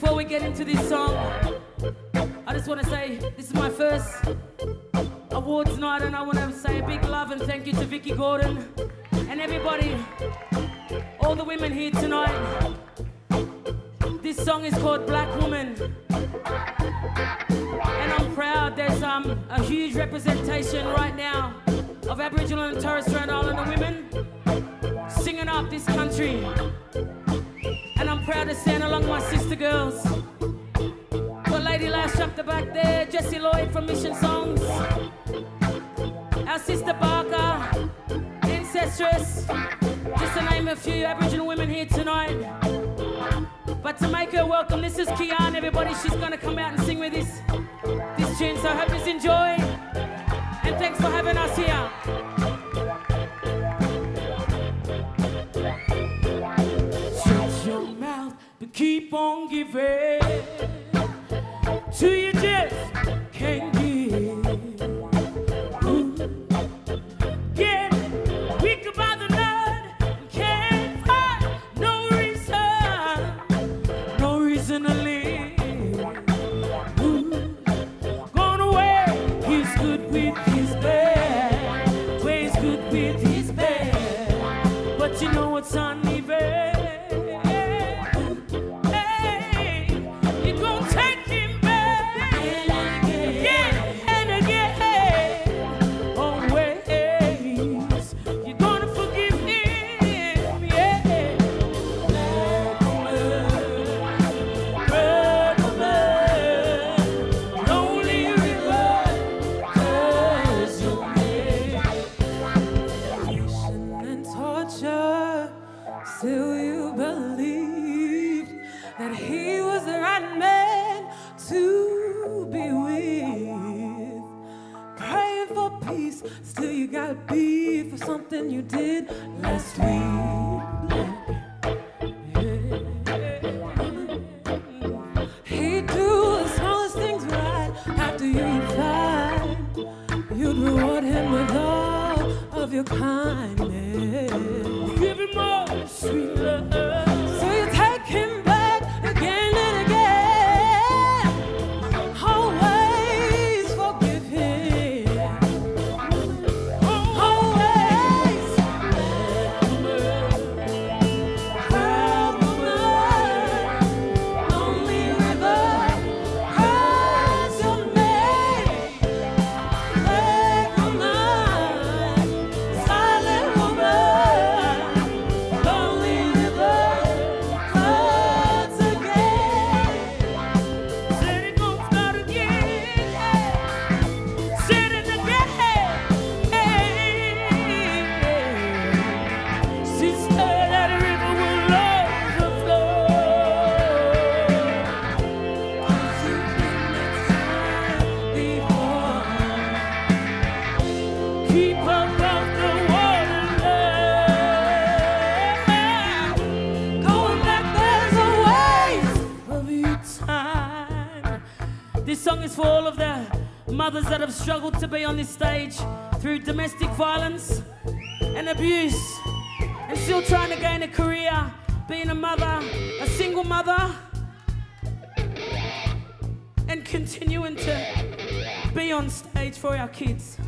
to this song, I just want to say this is my first awards night, and I want to say a big love and thank you to Vicki Gordon and everybody, all the women here tonight. This song is called Black Woman. And I'm proud there's um, a huge representation right now of Aboriginal and Torres Strait Islander women singing up this country. Proud to stand along my sister girls. Got Lady Lash up the back there, Jessie Lloyd from Mission Songs. Our sister Barkaa, Ancestress, just to name a few Aboriginal women here tonight. But to make her welcome, this is Kee'ahn, everybody. She's gonna come out and sing with this, this tune. So I hope you enjoy. And thanks for having us here. On giving. Till you just can't give. Ooh. Weak the can't find no reason, no reason to live. Ooh. Away, he's good with his bad, ways good with his bad, but you know uneven. You got beef for something you did last week. He'd do the smallest things right after you'd find you'd reward him with all of your kindness. Give him more sweet This song is for all of the mothers that have struggled to be on this stage through domestic violence and abuse and still trying to gain a career, being a mother, a single mother, and continuing to be on stage for our kids.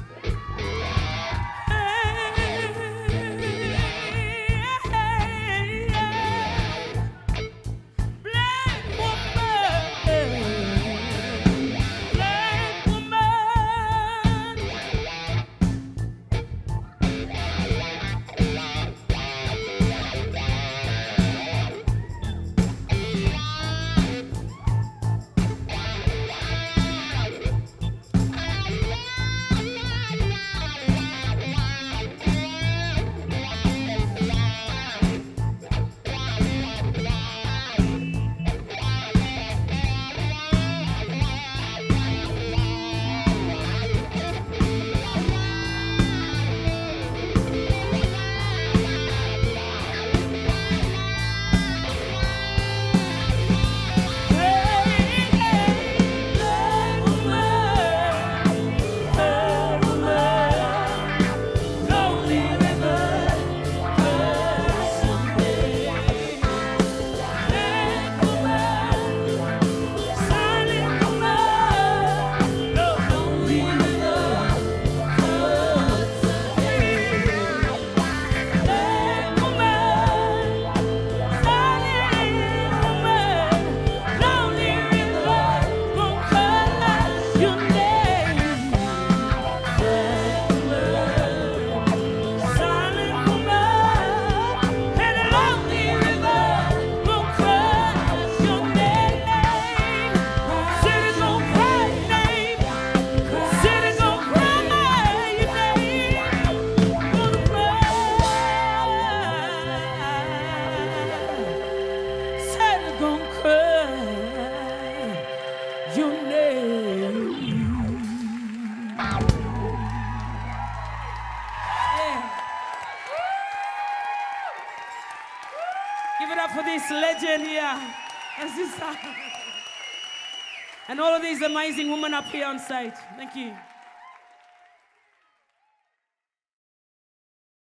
Up for this legend here. And all of these amazing women up here on stage. Thank you.